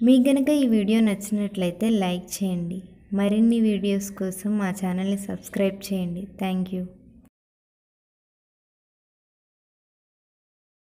మీకు గనక ఈ వీడియో నచ్చినట్లయితే లైక్ చేయండి. మరిన్ని వీడియోస్ కోసం మా ఛానల్ని సబ్స్క్రైబ్ చేయండి. Thank you.